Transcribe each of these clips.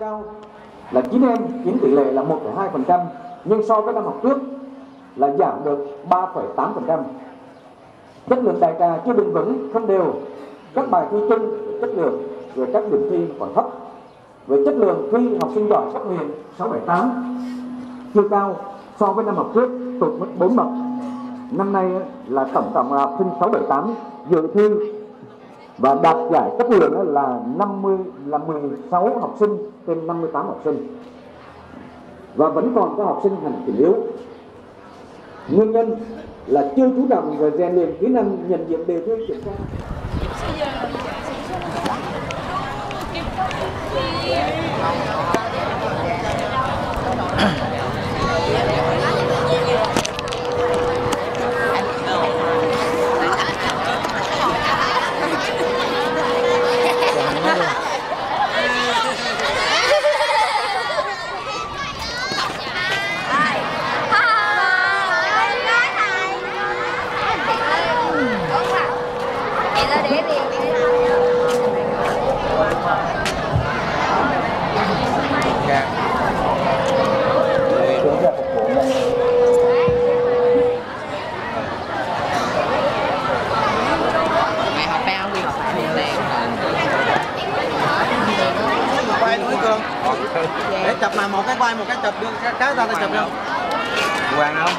cao là 9 em chiếm tỷ lệ là 1,2% nhưng so với năm học trước là giảm được 3,8%. Chất lượng đại trà chưa bền vững, không đều. Các bài thi chung chất lượng về các điểm thi còn thấp. Về chất lượng thi học sinh giỏi cấp huyện 678 chưa cao so với năm học trước tụt mất 4 bậc. Năm nay là tổng cộng học sinh 678 dự thi và đạt giải cấp huyện là 50 là 16 học sinh trên 58 học sinh. Và vẫn còn có học sinh hành kỷ yếu. Nguyên nhân là chưa chú trọng về rèn luyện kỹ năng, nhận diện đề thi, kiểm tra. Nữa cường để chụp mà một cái quay một cái chụp đưa cái cái ra ta chụp đâu hoàng không?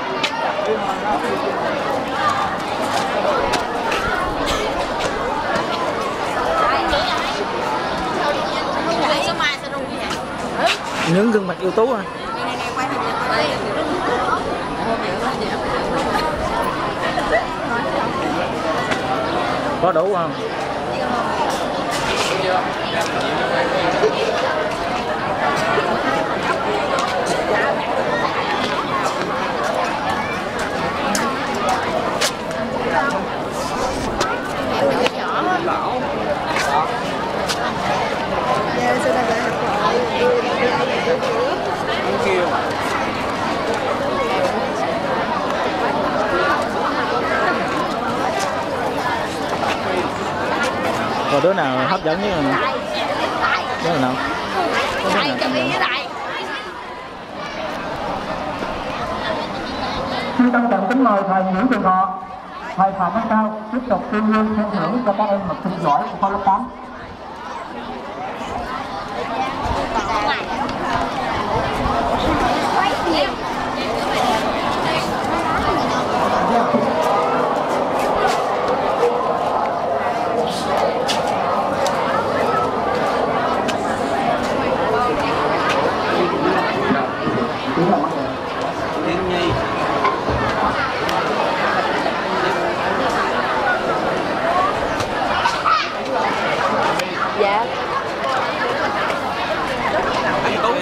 Nướng gương mặt ưu tú à này này này quay hình đây có đủ không đứa nào hấp dẫn nhất là đứa nào Có đứa nào? Xin trân trọng kính mời thầy Nguyễn Trường Thọ, thầy Phạm Văn Cao tiếp tục tuyên dương khen thưởng cho các em học sinh giỏi của khoa lớp 8. Thiên Nhi dạ Anh Tú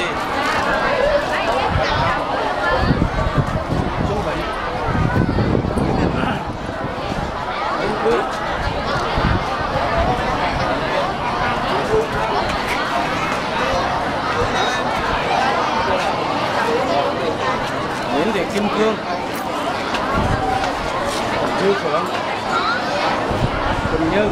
Nguyễn Kim Cương. Dư Phượng Quỳnh Như.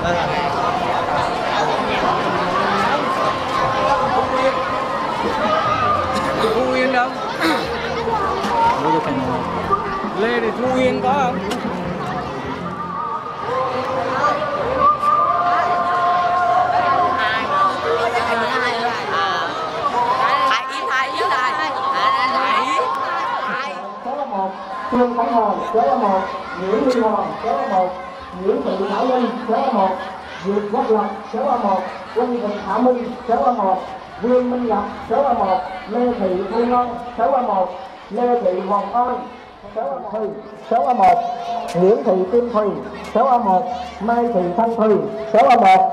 Thu yên đâu? Lê thì Thu yên có không? Thầy im thầy số là Trương Khánh Hồn số là Nguyễn Huy Hoàng số 1, Nguyễn Thị Thảo Linh số 1 Diệp Quốc Lộc số 1 Quân Thị Thảo Minh số 1 Vương Minh Ngọc số 1 Lê Thị Thu Ngân số 1 Lê Thị Hoàng Ân số 1 số 1 Nguyễn Thị Kim Thùy số 1 Mai Thị Thanh Thùy số 1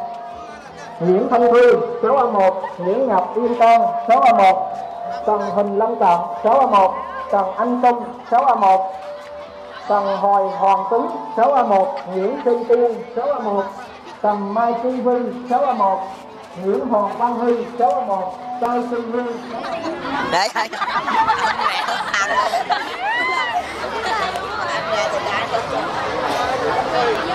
Nguyễn Thanh Thư số 1 Nguyễn Ngọc Yên Con số 1 Trần Huỳnh Lâm Trọng số 1 Trần Anh Tung số 1 Tần Hồi Hoàng Tuấn 6A1 Nguyễn Thi Tiên 6A1 Tần Mai Kim vinh 6A1 Nguyễn Hoàng Văn Huy 6A1 Cao Xuân Huy Để thôi Anh ra